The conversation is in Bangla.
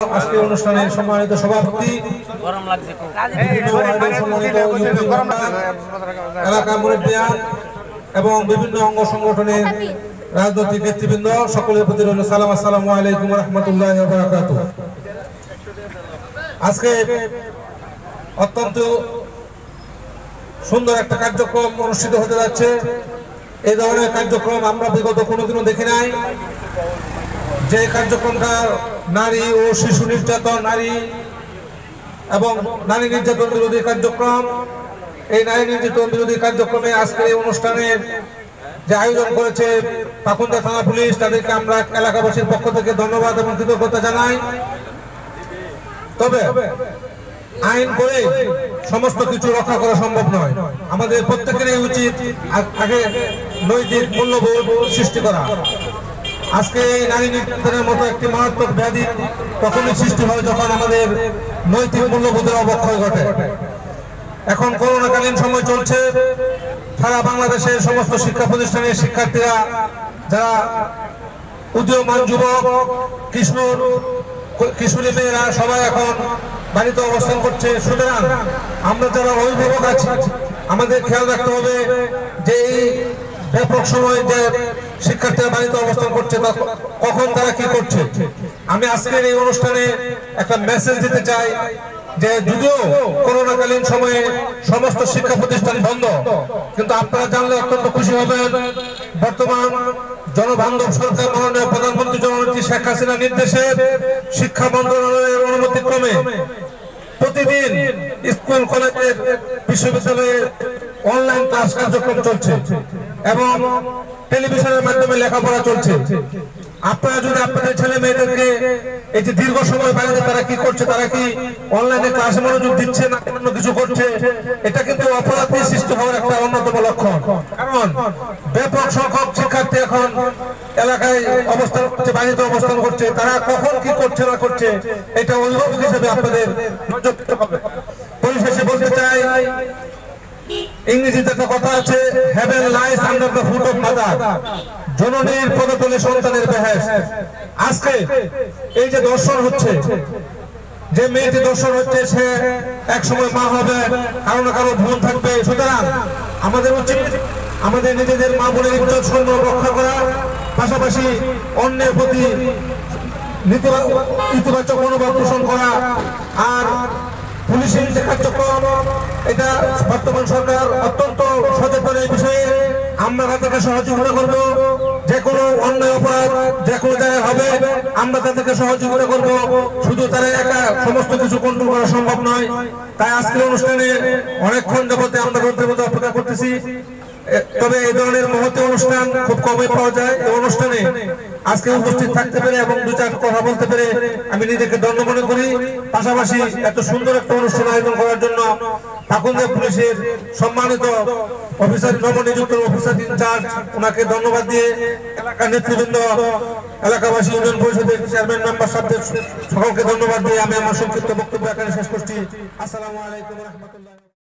আজকে অনুষ্ঠানের সম্মানিত সভাপতি এলাকা মুরব্বিয়ান এবং বিভিন্ন অঙ্গ সংগঠনের রাজনৈতিক নেতৃবৃন্দ সকলের প্রতি রইল সালাম। আসসালামু আলাইকুম রহমতুল্লাহ আজকে অত্যন্ত সুন্দর একটা কার্যক্রম অনুষ্ঠিত হতে যাচ্ছে। এই ধরনের কার্যক্রম আমরা বিগত কোনোদিনও দেখি নাই। যে কার্যক্রমটা নারী ও শিশু নির্যাতন, নারী এবং নারী নির্যাতন বিরোধী কার্যক্রম, এই নারী নির্যাতন বিরোধী কার্যক্রমে আজকের এই অনুষ্ঠানের যে আয়োজন করেছে পাকুন্দা থানা পুলিশ, তাদেরকে আমরা এলাকাবাসীর পক্ষ থেকে ধন্যবাদ এবং কৃতজ্ঞতা জানাই। তবে আইন করে সমস্ত কিছু রক্ষা করা সম্ভব নয়। আমাদের প্রত্যেকেরই উচিত আগে নৈতিক মূল্যবোধ সৃষ্টি করা। আজকে নারী নির্যাতনের মতো একটি মারাত্মক ব্যাধি তখনই সৃষ্টি হয় যখন আমাদের নৈতিক মূল্যবোধের অবক্ষয় ঘটে। এখন করোনাকালীন সময় চলছে। সারা বাংলাদেশের সমস্ত শিক্ষা প্রতিষ্ঠানের শিক্ষার্থীরা, যারা উদীয়মান যুবক, কিশোর, কিশোরী মেয়েরা, সবাই এখন বাড়িতে অবস্থান করছে। সুতরাং আমরা যারা অভিভাবক আছি, আমাদের খেয়াল রাখতে হবে যে এই ব্যাপক সময় যে শিক্ষার্থীরা বাড়িতে অবস্থান করছে কখন তারা কি করছে? আমি আজকের এই অনুষ্ঠানে একটা মেসেজ দিতে চাই যে যদিও করোনাকালীন সময়ে সমস্ত শিক্ষা প্রতিষ্ঠান বন্ধ, কিন্তু আপনারা জানলে অত্যন্ত খুশি হবেন। বর্তমান জনবান্ধব সরকার মাননীয় প্রধানমন্ত্রী জননেত্রী শেখ হাসিনা নির্দেশে শিক্ষা মন্ত্রণালয়ের অনুমতি ক্রমে প্রতিদিন স্কুল, কলেজের বিশ্ববিদ্যালয়ে অনলাইন ক্লাস কার্যক্রম চলছে। এবং টেলিভিশনের মাধ্যমে লেখাপড়া চলছে। আপনারা যদি আপনাদের ছেলে মেয়েদেরকে এই যে দীর্ঘ সময় বাইরে তারা কি করছে, তারা কি অনলাইনে ক্লাসে মনোযোগ দিচ্ছে না অন্য কিছু করছে? এটা কিন্তু অপরাধী সৃষ্টি হওয়ার একটা অন্যতম লক্ষণ। কারণ ব্যাপক সংখ্যক শিক্ষার্থী এখন এলাকায় অবস্থান করছে, বাড়িতে অবস্থান করছে। তারা কখন কি করছে না করছে, এটা অভিভাবক হিসেবে আপনাদের পরিশেষে বলতে চাই ইংরেজিতে একটা কথা আছে heaven lies under the foot of mother জননীর পদতলে সন্তানের বেহেস আজকে এই যে দর্শন হচ্ছে, যে মেয়েটি দর্শন হচ্ছে, সে এক সময় মা হবে, কারও না কারও বোন থাকবে। সুতরাং আমাদের উচিত আমাদের নিজেদের মা বোনের ইজ্জত সম্মান রক্ষা করা। পাশাপাশি অন্যের প্রতি ইতিবাচক মনোভাব পোষণ করা। আর পুলিশের যে কার্যক্রম, এটা বর্তমান সরকার অত্যন্ত সচেতন এই বিষয়ে আমরা তাদেরকে সহযোগিতা করব। যে কোনো অন্যায় অপরাধ যে কোনো জায়গায় হবে, আমরা তাদেরকে সহযোগিতা করব। শুধু তারা একা সমস্ত কিছু কন্ট্রোল করা সম্ভব নয়। তাই আজকের অনুষ্ঠানে অনেকক্ষণ যাবতে আমরা অপেক্ষা করতেছি। তবে এই ধরনের মহতি অনুষ্ঠান খুব কমই পাওয়া যায়। এই অনুষ্ঠানে আজকে উপস্থিত থাকতে পেরে এবং দু চার কথা বলতে পেরে আমি নিজেকে দণ্ড মনে করি। পাশাপাশি এত সুন্দর একটা অনুষ্ঠান আয়োজন করার জন্য ঠাকুরদা পুলিশের সম্মানিত অফিসার, নবনিযুক্ত অফিসার ইনচার্জ ওনাকে ধন্যবাদ দিয়ে এলাকার নেতৃবৃন্দ, এলাকাবাসী, ইউনিয়ন পরিষদের চেয়ারম্যান মেম্বার সাহেবদের সকলকে ধন্যবাদ দিয়ে আমি আমার সংক্ষিপ্ত বক্তব্য এখানে শেষ করছি। আসসালামু আলাইকুম রহমতুল্লাহ